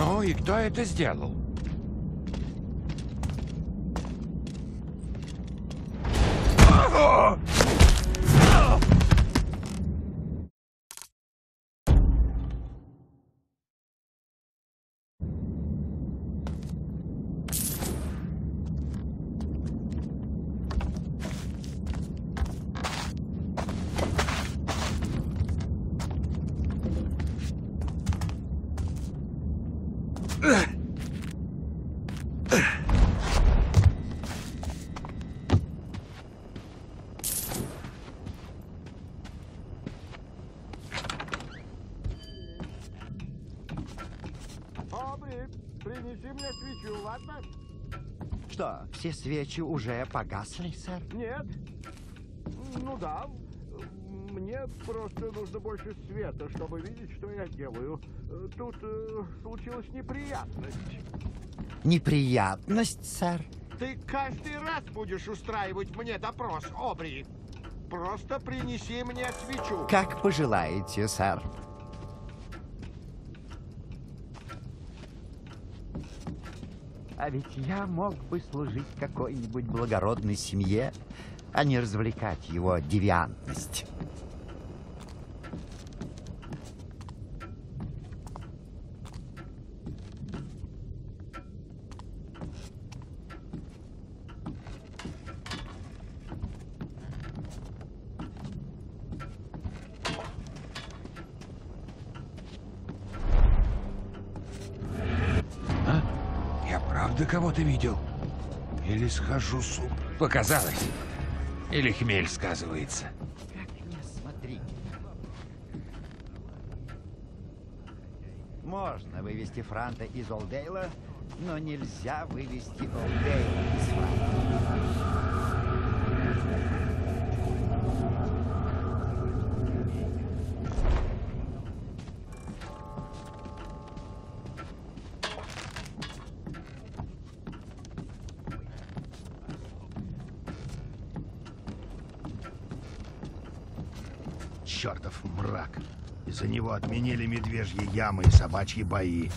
Ну и кто это сделал? Обри, все свечи уже погасли, сэр? Нет. Ну да. Просто нужно больше света, чтобы видеть, что я делаю. Тут э, случилась неприятность. Неприятность, сэр? Ты каждый раз будешь устраивать мне допрос, Обри. Просто принеси мне свечу. Как пожелаете, сэр. А ведь я мог бы служить какой-нибудь благородной семье, а не развлекать его девиантность. Правда кого-то видел? Или схожу с ума? Показалось. Или хмель сказывается. Как не смотри. Можно вывести Франта из Олдейла, но нельзя вывести Олдейла из Франта. Ямы и собачьи бои.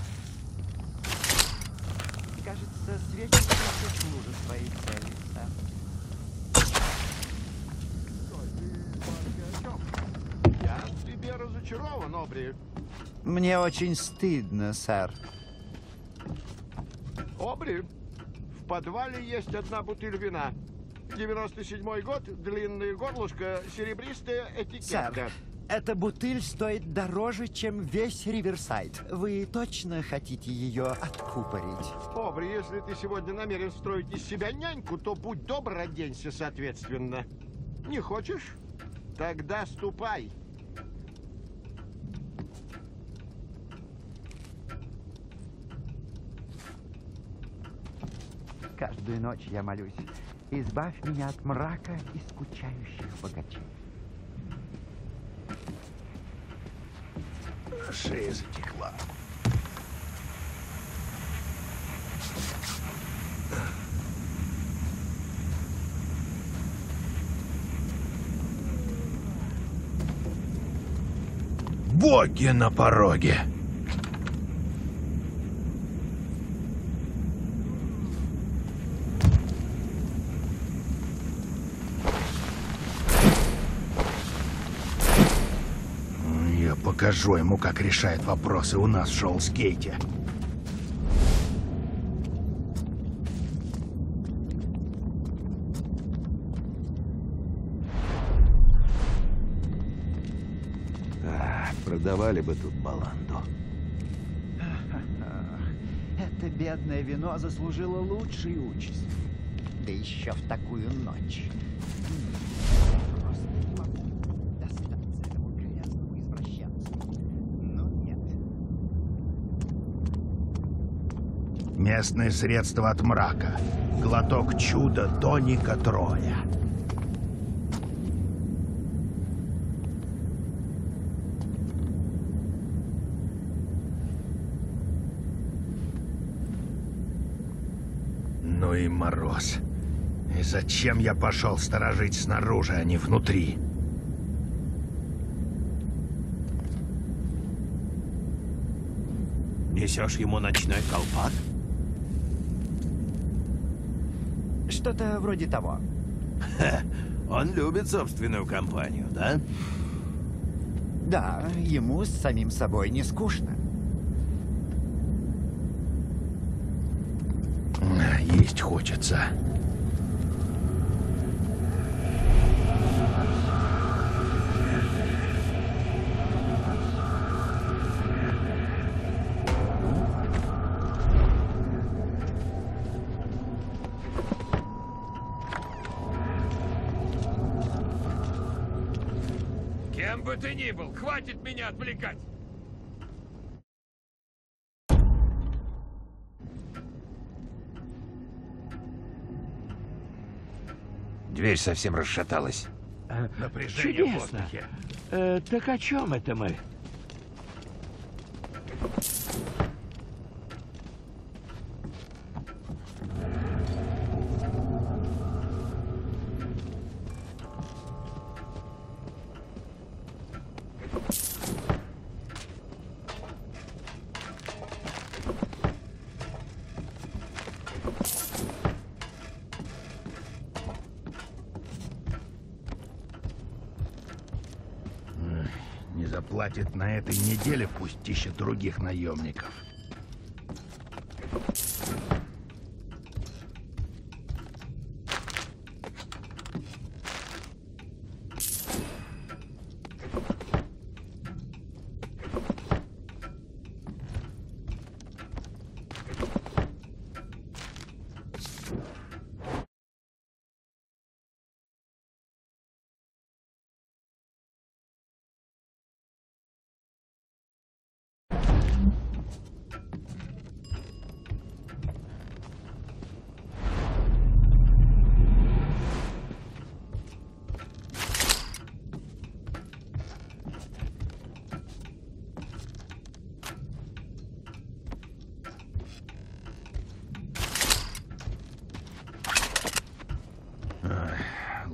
Кажется, свечи все служат своей цели. Я в тебе разочарован, Обри. Мне очень стыдно, сэр. Обри, в подвале есть одна бутыль вина. 97-й год, длинное горлышко, серебристая этикетка. Сэр, эта бутыль стоит дороже, чем весь Риверсайд. Вы точно хотите ее откупорить? Обри, если ты сегодня намерен строить из себя няньку, то будь добр, оденься соответственно. Не хочешь? Тогда ступай. Каждую ночь я молюсь. Избавь меня от мрака и скучающих богачей. Шея затекла. Боги на пороге! Я покажу ему, как решает вопросы у нас в Шоулскейте. А, продавали бы тут баланду. Это бедное вино заслужило лучшей участь. Да еще в такую ночь. М, Просто не могу достаться этому грязному извращенцу. Но нет. Местные средства от мрака. Глоток чуда тоника Троя. Ну и мороз. И зачем я пошел сторожить снаружи, а не внутри? Принесешь ему ночной колпак? Что-то вроде того. Он любит собственную компанию, да? Да, ему с самим собой не скучно. Есть хочется. Хватит меня отвлекать! Дверь совсем расшаталась. Напряжение в воздухе. Э, так о чем это мы? Заплатит на этой неделе, пусть ищет других наемников.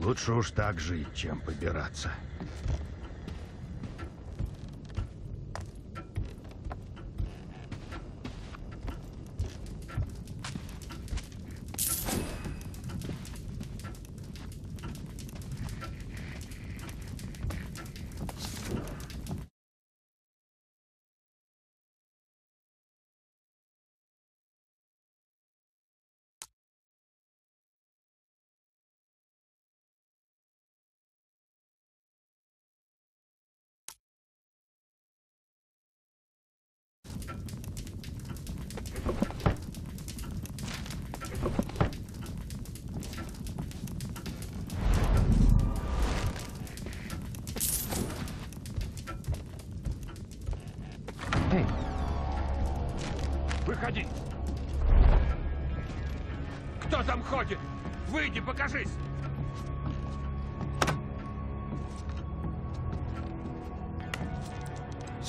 Лучше уж так жить, чем побираться.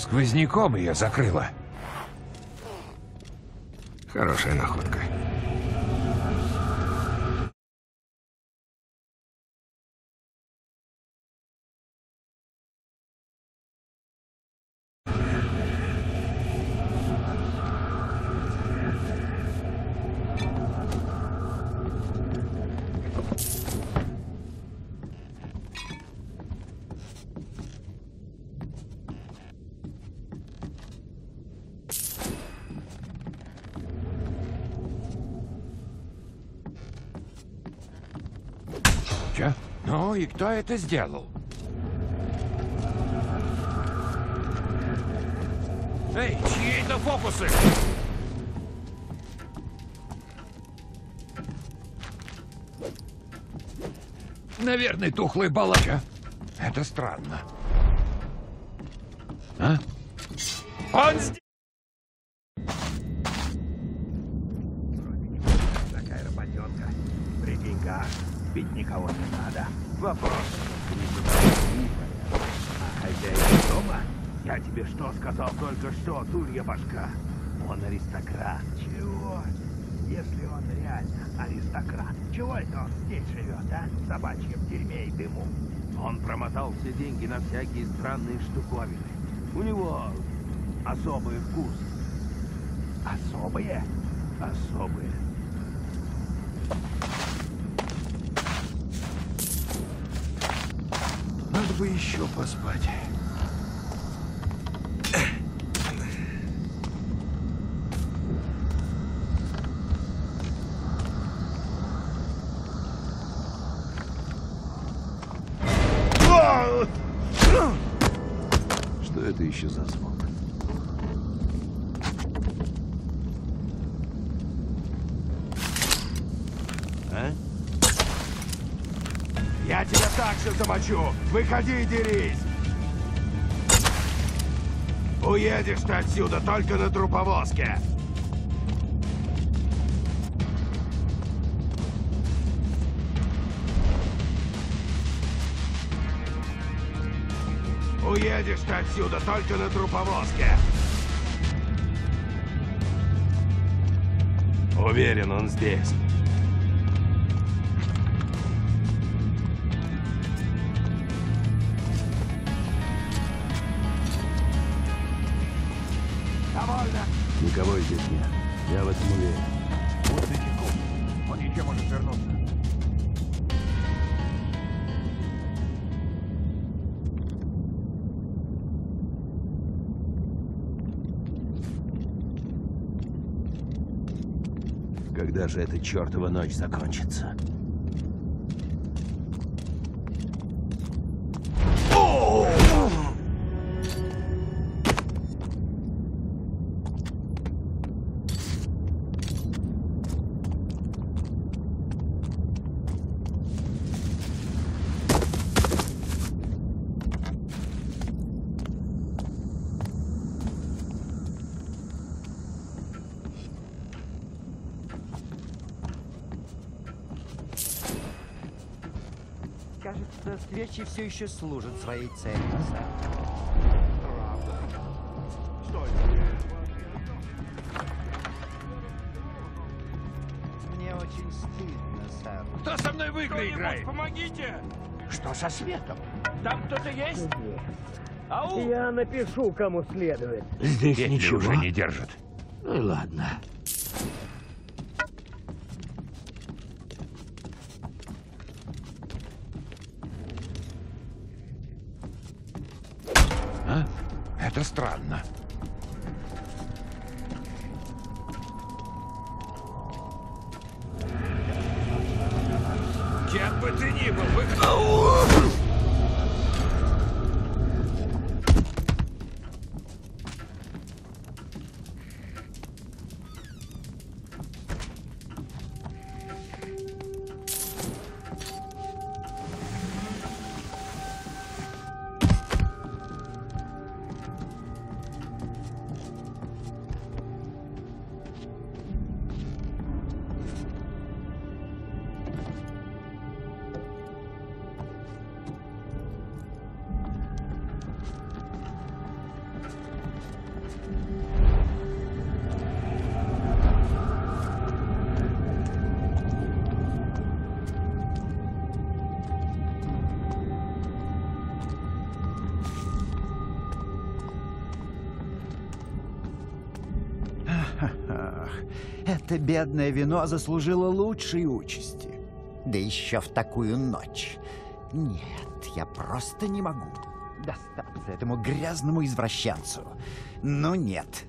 Сквозняком ее закрыло. Хорошая находка. Кто это сделал? Эй, чьи это фокусы? Наверное, тухлый балача. Это странно. А? Он здесь! Такая работенка. При деньгах. Бить никого не надо. Вопрос. А хозяин дома? Я тебе что сказал только что, дурья башка? Он аристократ. Чего? Если он реально аристократ, чего это он здесь живет, а? В собачьем дерьме и дыму. Он промотал все деньги на всякие странные штуковины. У него особый вкус. Особые? Особые. Надо бы еще поспать. Что это еще за звук? А? Я тебя так же замочу! Выходи и дерись! Уедешь ты отсюда только на труповозке! Уедешь ты отсюда только на труповозке! Уверен, он здесь. Никого здесь нет. Я в этом уверен. Вот и секунду. Он еще может вернуться. Когда же эта чертова ночь закончится? Свечи все еще служат своей цели. Стой. Мне очень стыдно, сэр. Кто со мной в игры играет? помогите! Что со светом? Там кто-то есть? Ау! Я напишу, кому следует. Здесь Петли ничего. уже не держат. Ну и ладно. Это бедное вино заслужило лучшей участи. Да еще в такую ночь. Нет, я просто не могу достаться этому грязному извращенцу. Ну нет.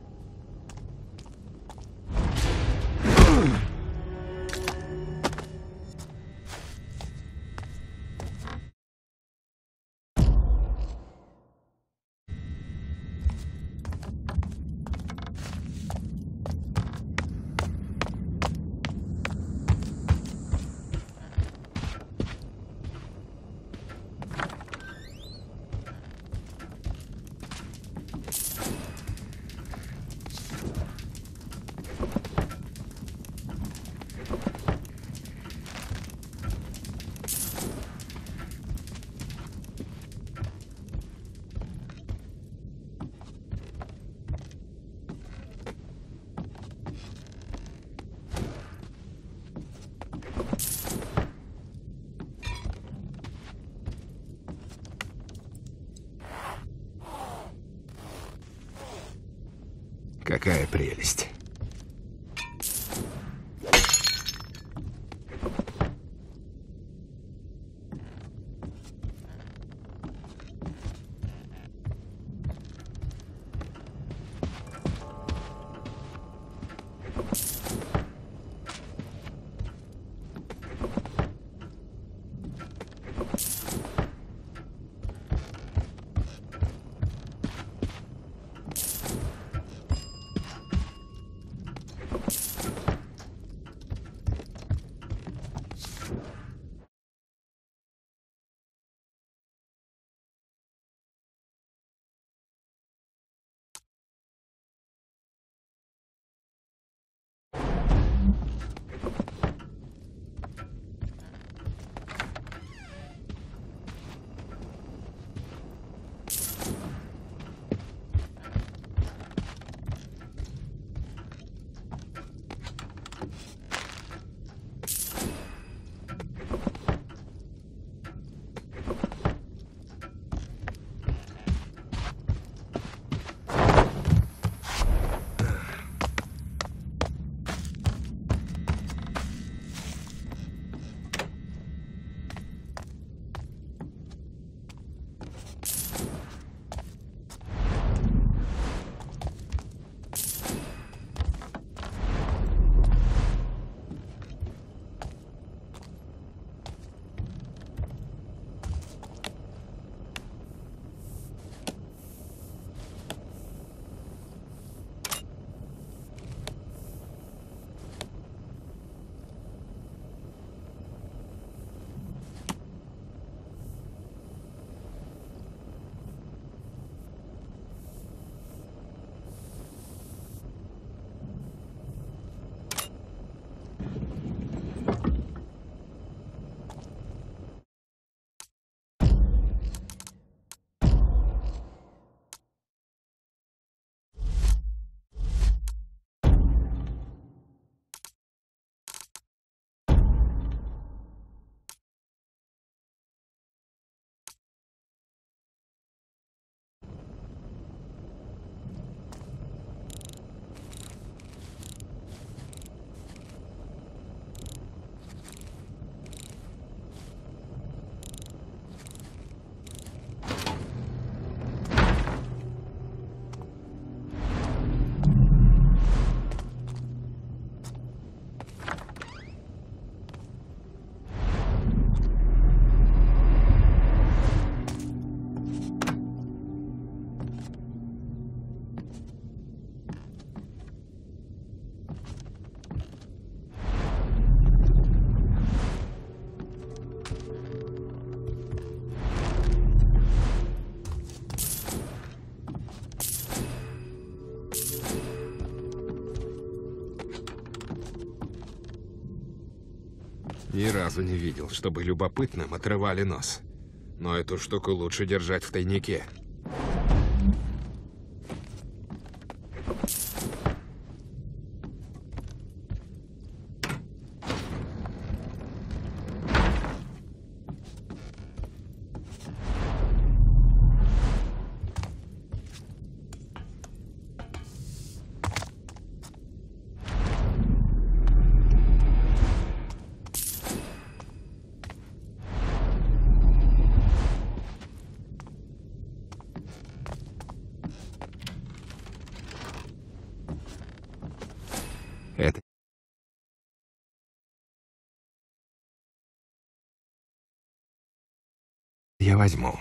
Какая прелесть. Разу не видел, чтобы любопытным отрывали нос. Но эту штуку лучше держать в тайнике. Возьму.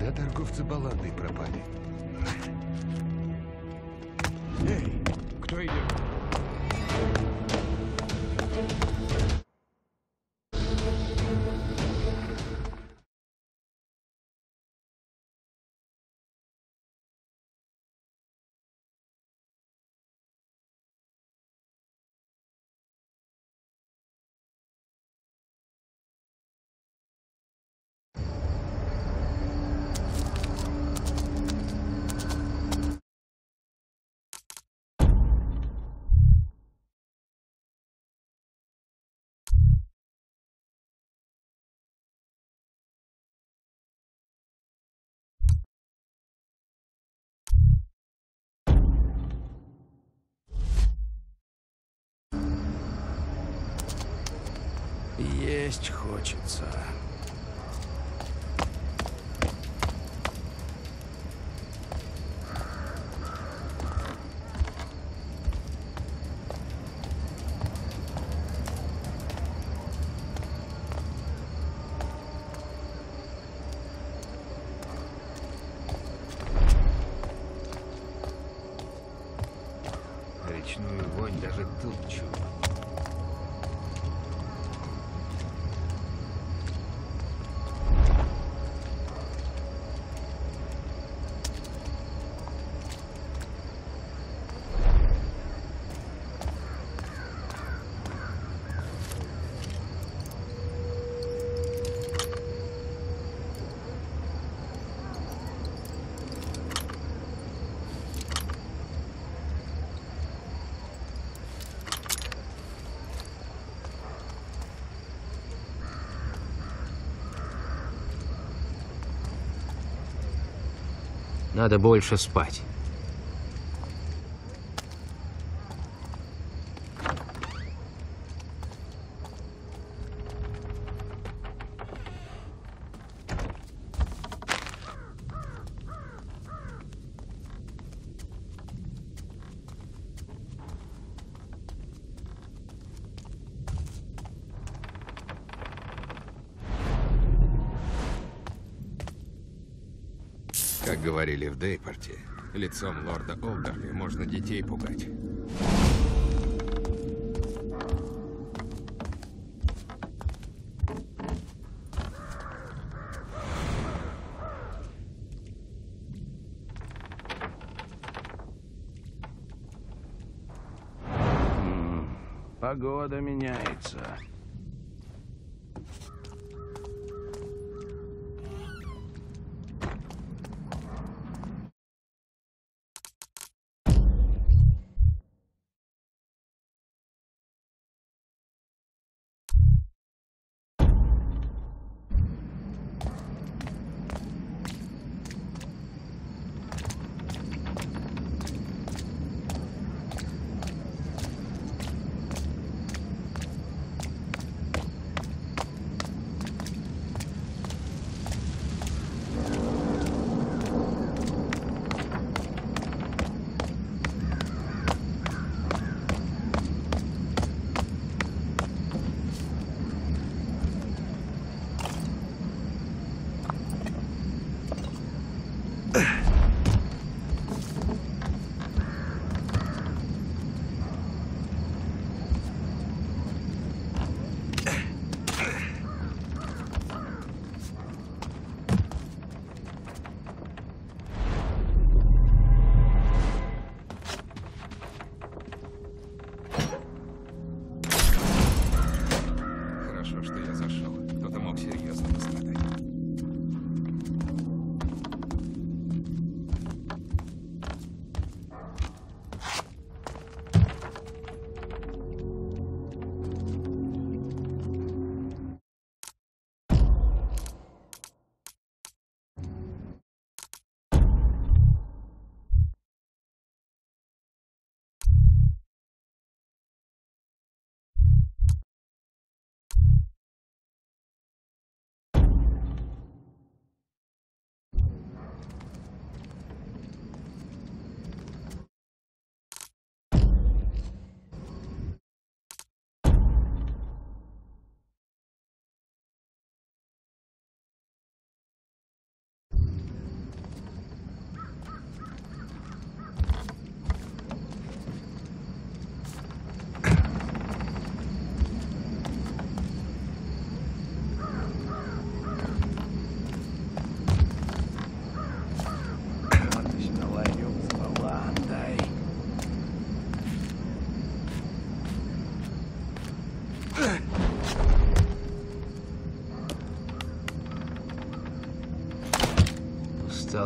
Куда торговцы баландой пропали? Эй, кто идет? Есть хочется. Надо больше спать. Как говорили Дейпорте, лицом лорда Олдерли можно детей пугать.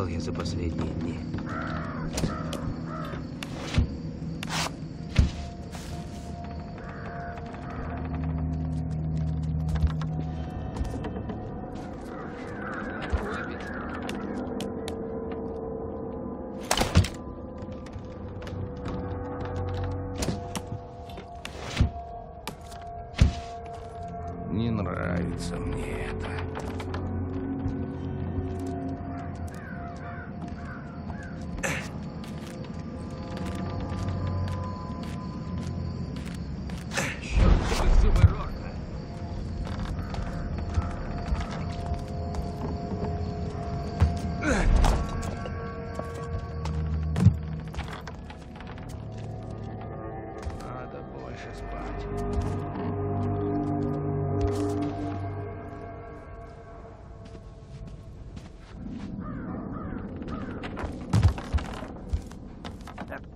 Я за последние дни.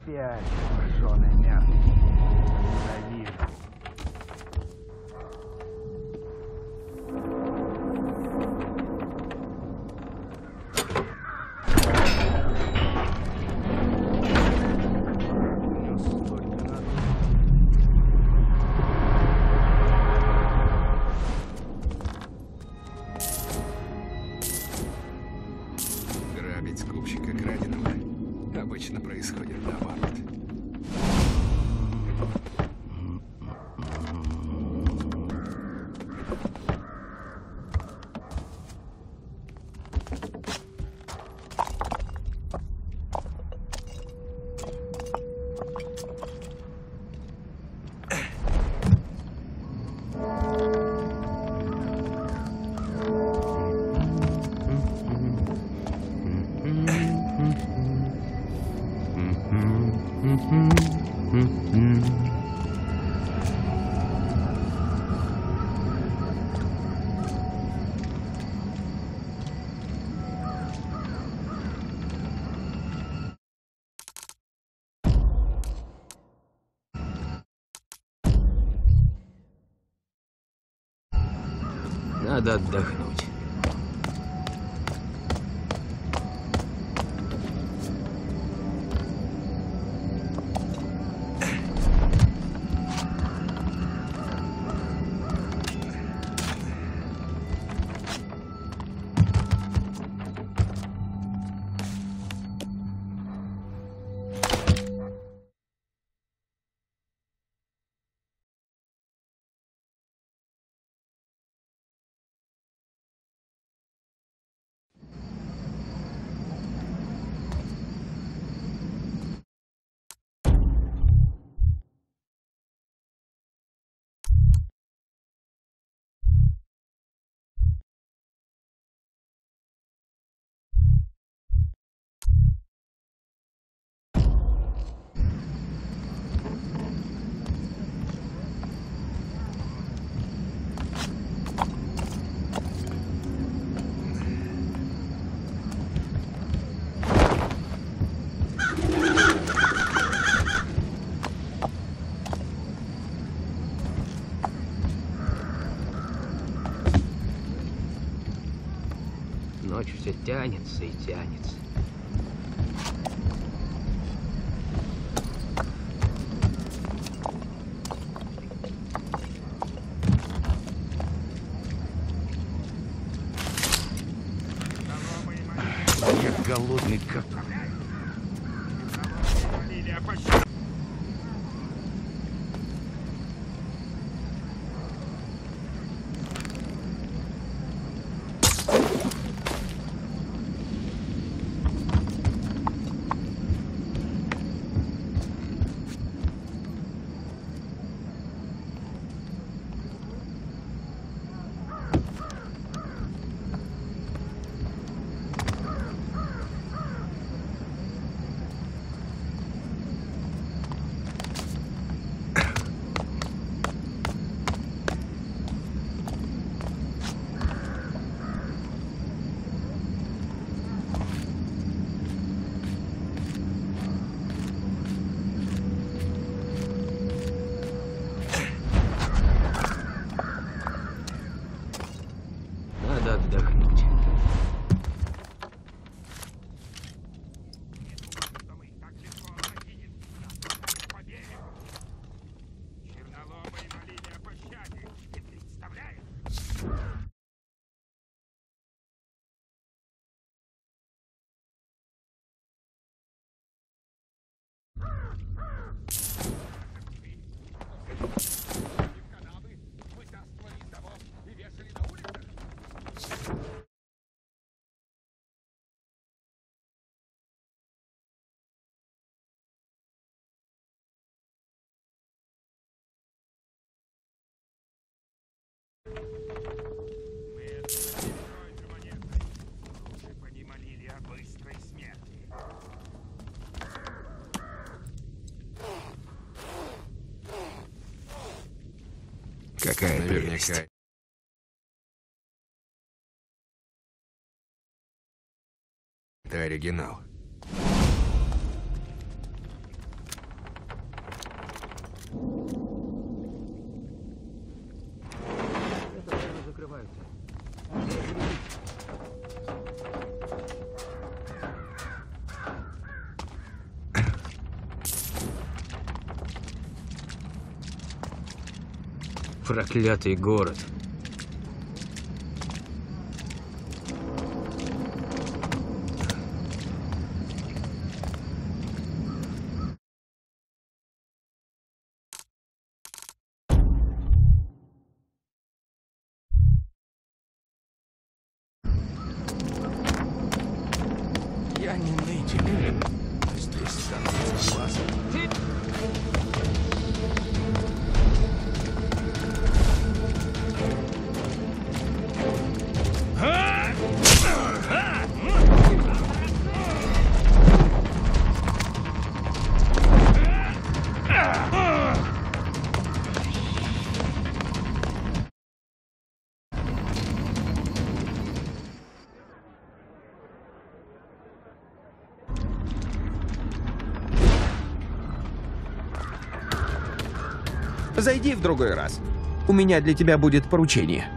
Опять пожженная мертвый. Надо отдохнуть. Все тянется и тянется. Какая прелесть. Наверняка. Это оригинал. Проклятый город. Зайди в другой раз. У меня для тебя будет поручение.